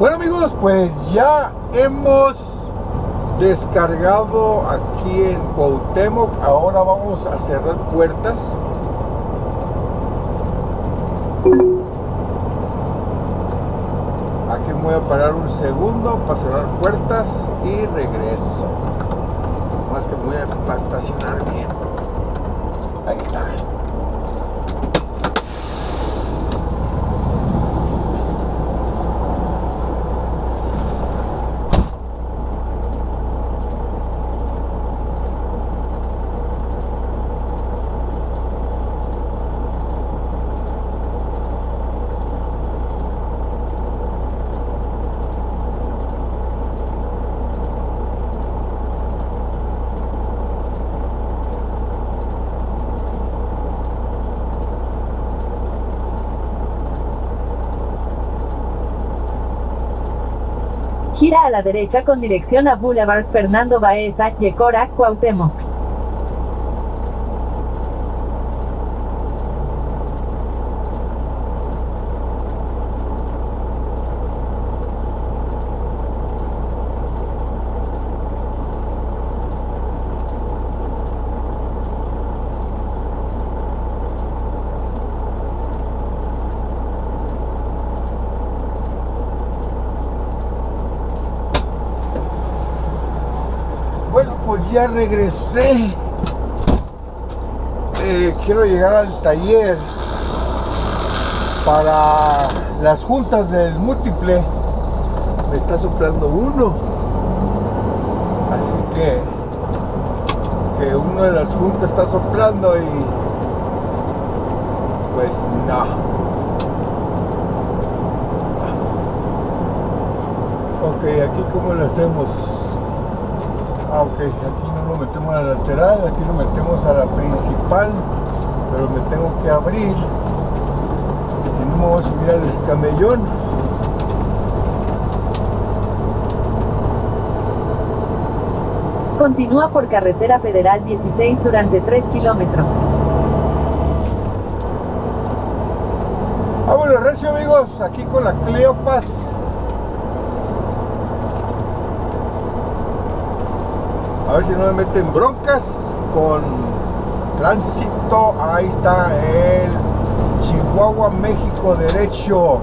Bueno amigos, pues ya hemos descargado aquí en Cuauhtémoc. Ahora vamos a cerrar puertas. Aquí voy a parar un segundo para cerrar puertas y regreso. Más que voy a estacionar bien. Ahí está. Gira a la derecha con dirección a Boulevard Fernando Baeza, Yecora, Cuauhtémoc. Ya regresé. Eh, quiero llegar al taller para las juntas del múltiple. Me está soplando uno. Así que, que uno de las juntas está soplando y pues no. Ok, aquí cómo lo hacemos. Ah, ok, aquí no lo metemos a la lateral, aquí lo metemos a la principal, pero me tengo que abrir, si no me voy a subir al camellón. Continúa por carretera federal 16 durante 3 kilómetros. Vámonos, recio amigos, aquí con la Cleofas. A ver si no me meten broncas con tránsito. Ahí está el Chihuahua, México, derecho.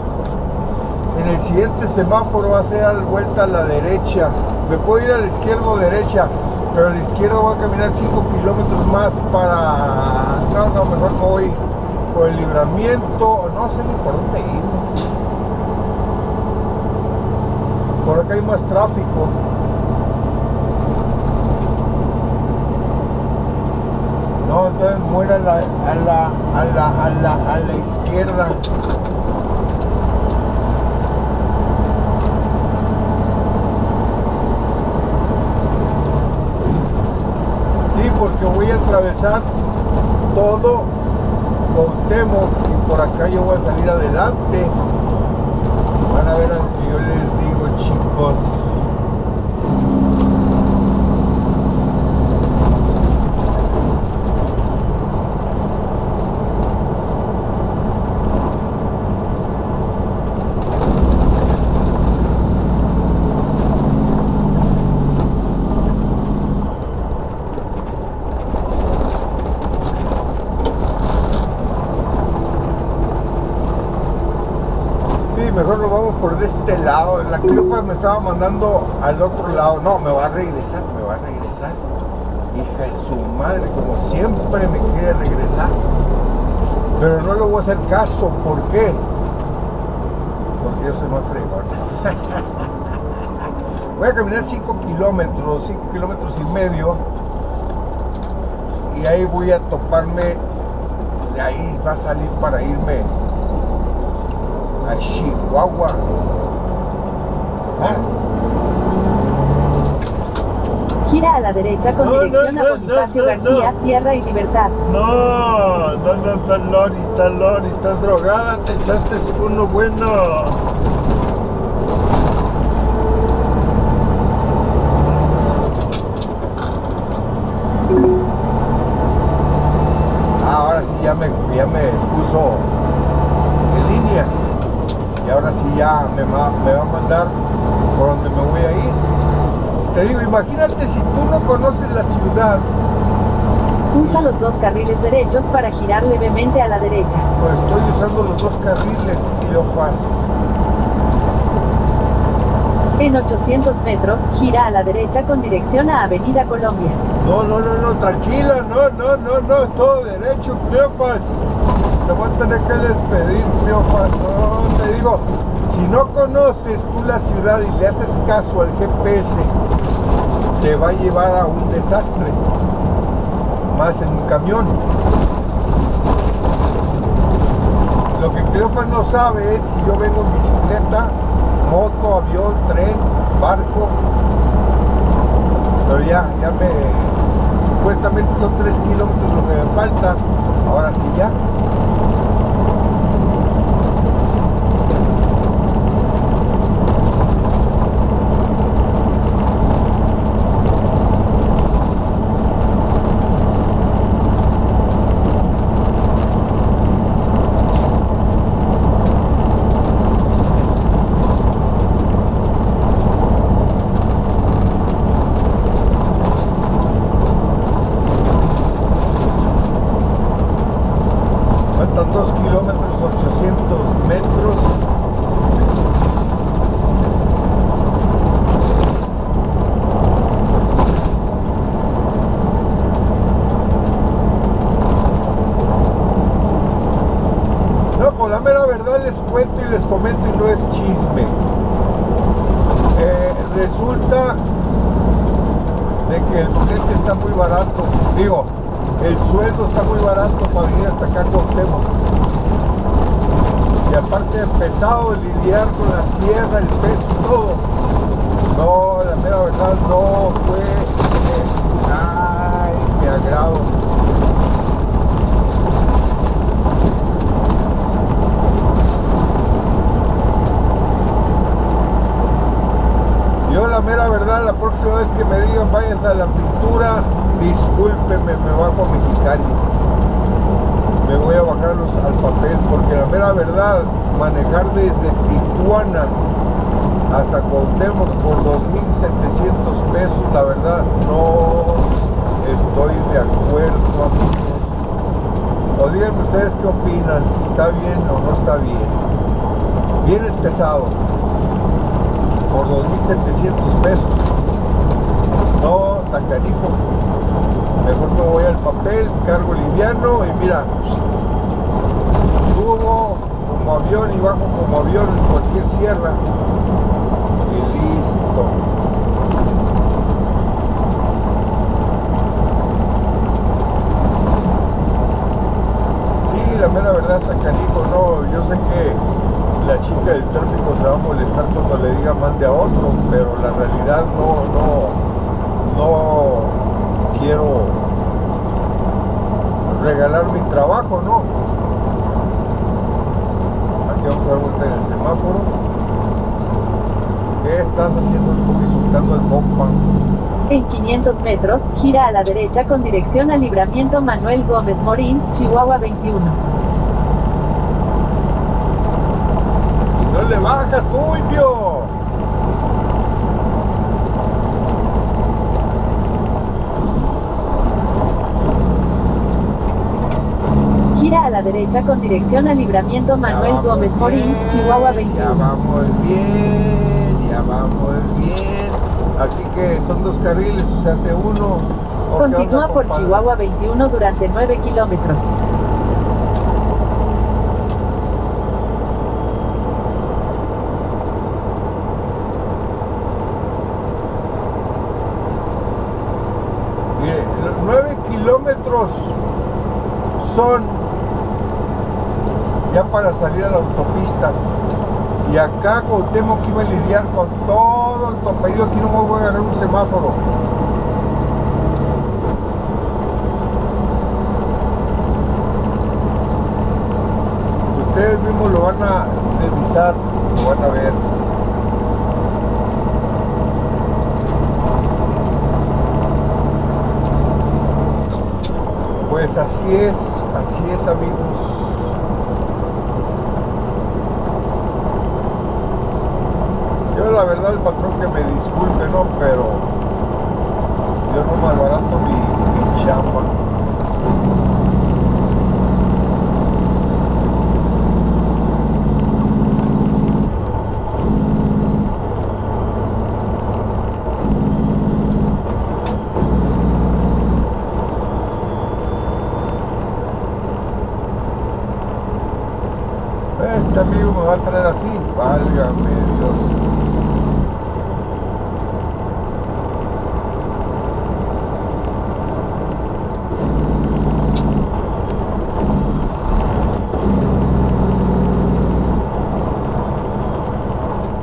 En el siguiente semáforo va a ser dar vuelta a la derecha. Me puedo ir a la izquierda o derecha, pero a la izquierda voy a caminar 5 kilómetros más para. No, no, mejor me voy por el libramiento. No sé ni por dónde ir. Por acá hay más tráfico. No, entonces muera a la, a la, a la, a la, a la izquierda. Sí, porque voy a atravesar todo Cuauhtémoc y por acá yo voy a salir adelante. Van a ver lo que yo les digo, chicos. Sí, mejor nos vamos por este La clofa me estaba mandando al otro lado. No, me va a regresar, me va a regresar. Hija de su madre, como siempre me quiere regresar. Pero no le voy a hacer caso. ¿Por qué? Porque yo soy más fregón. Voy a caminar 5 kilómetros, 5 kilómetros y medio. Y ahí voy a toparme. De ahí va a salir para irme a Chihuahua. Gira a la derecha con No, no, dirección no, a Bonifacio no, no, García, no. Tierra y Libertad. No, no, no, está Lori, está Lori, estás drogada, te echaste uno bueno. Ah, ahora sí ya me, ya me puso. Y ahora sí ya me, ma- me va a mandar por donde me voy a ir. Te digo, imagínate si tú no conoces la ciudad, Usa los dos carriles derechos para girar levemente a la derecha. pues estoy usando los dos carriles, Cleofas. En 800 metros, gira a la derecha con dirección a Avenida Colombia. No, no, no, no, tranquila, no, no, no, no, es todo derecho, Cleofas. Te voy a tener que despedir, Cleofas. No, te digo, si no conoces tú la ciudad y le haces caso al GPS, te va a llevar a un desastre. Más en un camión. Lo que Cleofas no sabe es si yo vengo en bicicleta, moto, avión, tren, barco, pero ya, ya me. Supuestamente son 3 kilómetros lo que me falta. Ahora sí ya. Faltan 2 kilómetros, 800 metros. No, por la mera verdad les cuento les comento y no es chisme. Eh, resulta de que el flete está muy barato. Digo, el sueldo está muy barato para venir hasta acá con Temo. Y aparte es pesado lidiar con la sierra, el peso y todo. No, la mera verdad no fue de, ay, mi agrado. Yo la mera verdad, la próxima vez que me digan vayas a la pintura, discúlpeme, me bajo a. Me voy a bajarlos al papel, porque la mera verdad, manejar desde Tijuana hasta Cuauhtémoc por 2.700 pesos, la verdad, no estoy de acuerdo. O díganme ustedes qué opinan, si está bien o no está bien. Bien es pesado por 2.700 pesos. No, tan. Mejor me voy al papel, cargo liviano y mira, subo como avión y bajo como avión en cualquier sierra. Y listo. Sí, la mera verdad está canijo, no, yo sé que la chica del tráfico se va a molestar cuando le diga mande a otro, pero la realidad no, no, no quiero regalar mi trabajo, ¿no? Aquí vamos a dar vuelta en el semáforo. ¿Qué estás haciendo? Disfrutando el compa. En 500 metros, gira a la derecha con dirección al libramiento Manuel Gómez Morín, Chihuahua 21. Y no le bajas tú, indio. Gira a la derecha con dirección al libramiento Ya Manuel vamos Gómez Morín, Chihuahua Ya 21. vamos bien, ya vamos bien. Aquí que son dos carriles, o sea, hace uno. ¿O qué Continúa onda, por compadre? Chihuahua 21 durante 9 kilómetros. Mire, los nueve kilómetros son ya para salir a la autopista. Y acá Cuauhtémoc que iba a lidiar con todo el topello. Aquí no me voy a agarrar un semáforo. Ustedes mismos lo van a revisar, lo van a ver. Pues así es, así es amigos. La verdad el patrón que me disculpe, ¿no? Pero yo no malbarato mi, mi chamba. Este amigo me va a traer así, válgame Dios.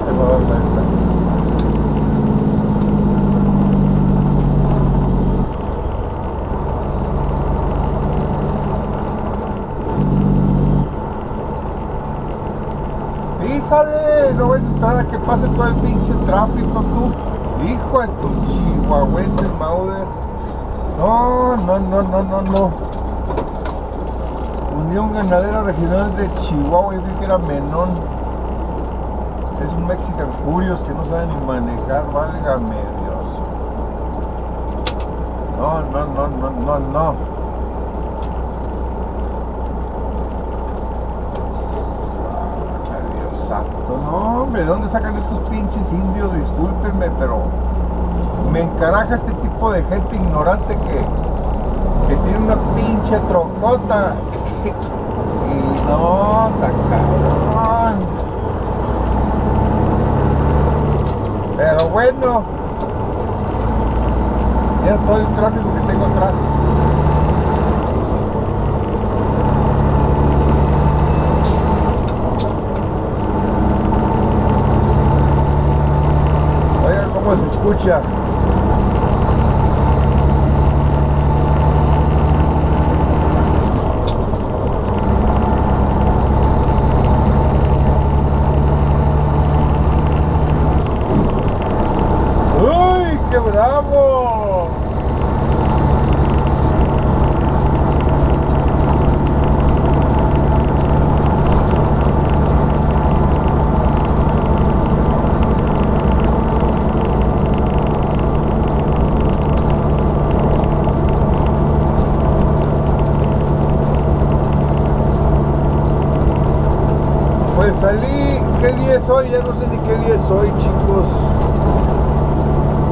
Ahí va a dar vuelta. Písale, no vas a esperar a que pase todo el pinche tráfico tú. Hijo de tu chihuahuense Mauder. No, no, no, no, no, no. Unión Ganadera Regional de Chihuahua, yo creí que era Menón. Es un Mexican Curios que no sabe ni manejar, válgame Dios. No, no, no, no, no, no. Ay, No, hombre, ¿de dónde sacan estos pinches indios? Discúlpenme, pero me encaraja este tipo de gente ignorante que, que tiene una pinche trocota y no, está cabrón. Pero bueno, mira todo el tráfico que tengo atrás. Se escucha. ¡Uy, qué bravo! Pues salí, ¿qué día es hoy? Ya no sé ni qué día es hoy, chicos.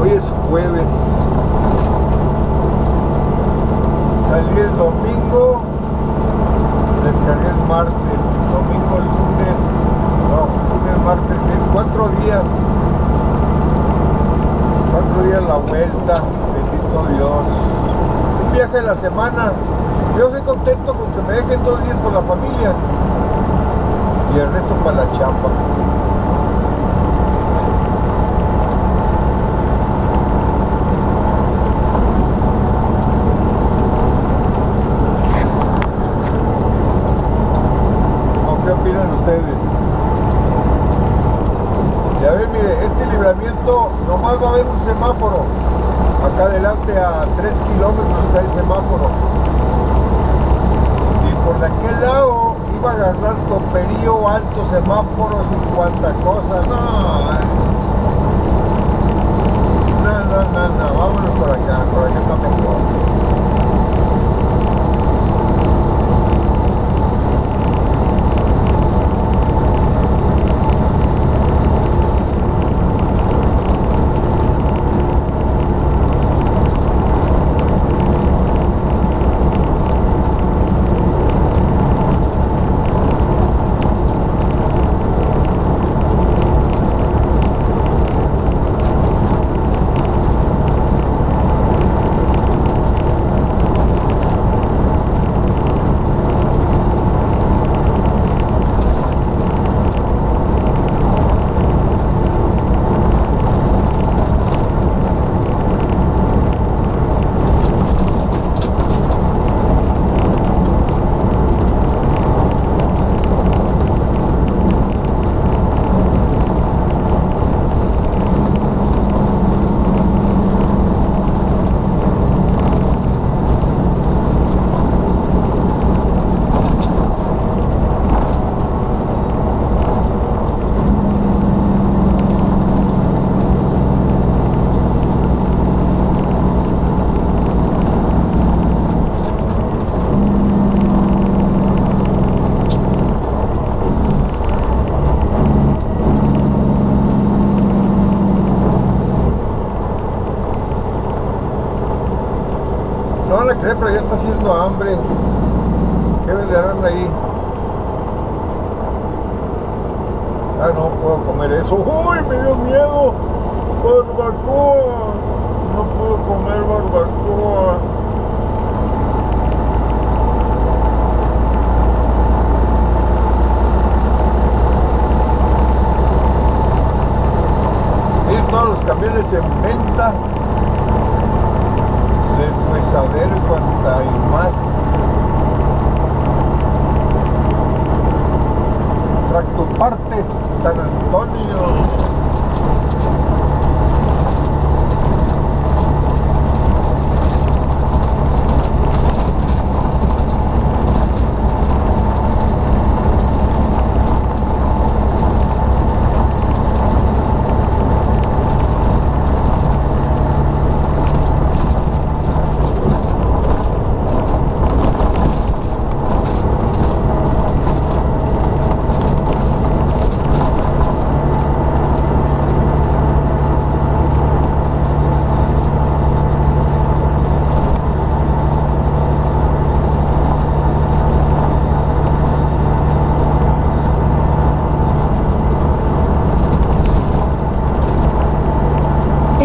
Hoy es jueves. Salí el domingo, descargué el martes, domingo, lunes, no, lunes, martes, en cuatro días. Cuatro días la vuelta, bendito Dios. Un viaje de la semana. Yo soy contento con que me dejen dos días con la familia y el resto para la chamba. ¿O qué opinan ustedes? Ya ven, mire, este libramiento nomás va a haber un semáforo. Acá adelante a 3 kilómetros está el semáforo. Y por de aquel lado iba a agarrar toperío, altos semáforos y cuanta cosa. No, eh. no, no, no, no, vámonos por acá, por acá está mejor. ¡Barbacoa! No puedo comer barbacoa. Miren todos los camiones en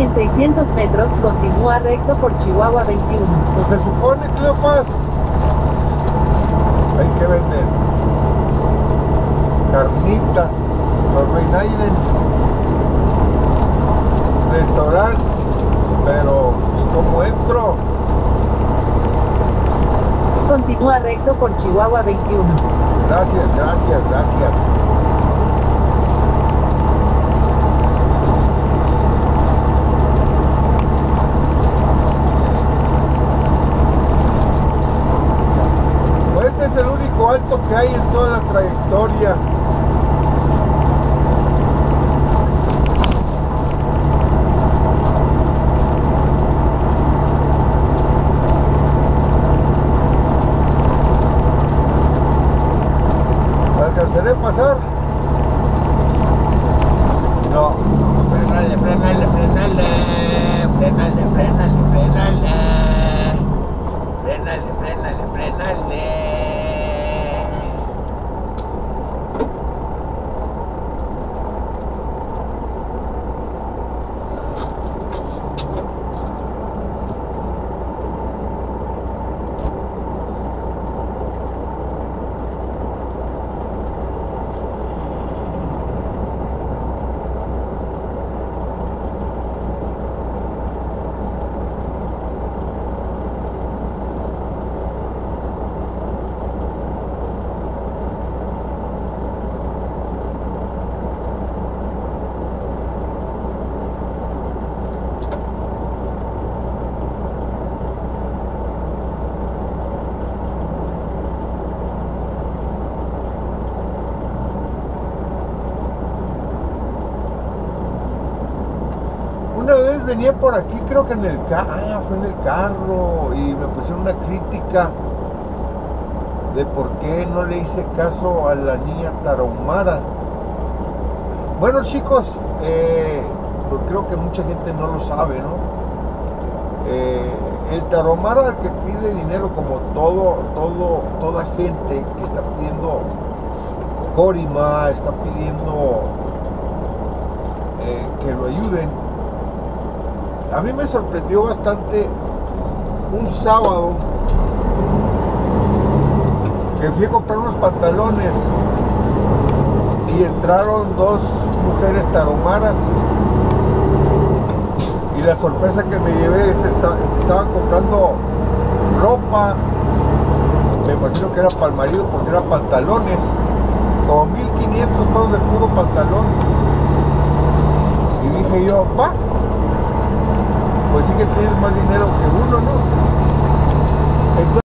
En 600 metros, continúa recto por Chihuahua 21. Pues se supone, Cleopas. Hay que vender carnitas, los Reinaiden, restaurante, pero pues, ¿cómo entro? Continúa recto por Chihuahua 21. Gracias, gracias, gracias. El único alto que hay en toda la trayectoria. Venía por aquí, creo que en el carro, ah, fue en el carro, y me pusieron una crítica de por qué no le hice caso a la niña tarahumara. Bueno chicos, eh, pues creo que mucha gente no lo sabe, ¿no? Eh, el tarahumara que pide dinero como todo, todo, toda gente que está pidiendo corima, está pidiendo eh, que lo ayuden, a mí me sorprendió bastante un sábado que fui a comprar unos pantalones y entraron dos mujeres taromaras. Y la sorpresa que me llevé es que esta- estaban comprando ropa. Me imagino que era para el marido porque eran pantalones. Como 1500 todos de puro pantalón. Y dije yo va sí que tienes más dinero que uno, ¿no?